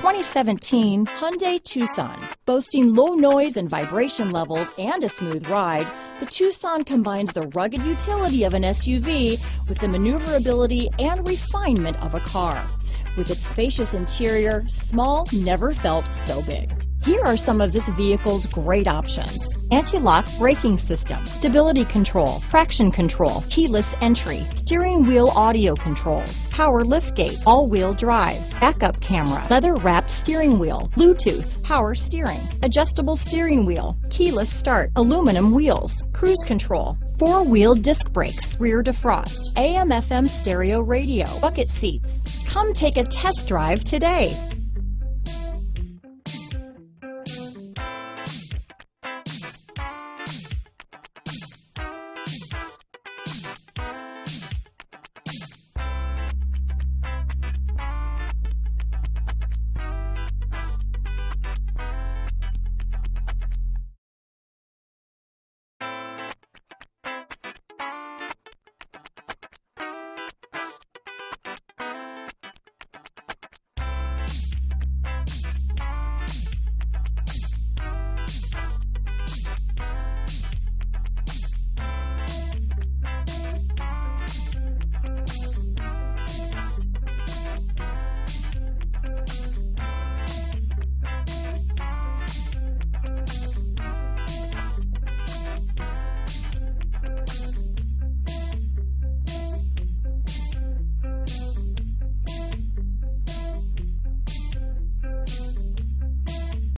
2017 Hyundai Tucson. Boasting low noise and vibration levels and a smooth ride, the Tucson combines the rugged utility of an SUV with the maneuverability and refinement of a car. With its spacious interior, small never felt so big. Here are some of this vehicle's great options. Anti-lock braking system, stability control, traction control, keyless entry, steering wheel audio controls, power liftgate, all-wheel drive, backup camera, leather wrapped steering wheel, Bluetooth, power steering, adjustable steering wheel, keyless start, aluminum wheels, cruise control, four-wheel disc brakes, rear defrost, AM FM stereo radio, bucket seats. Come take a test drive today.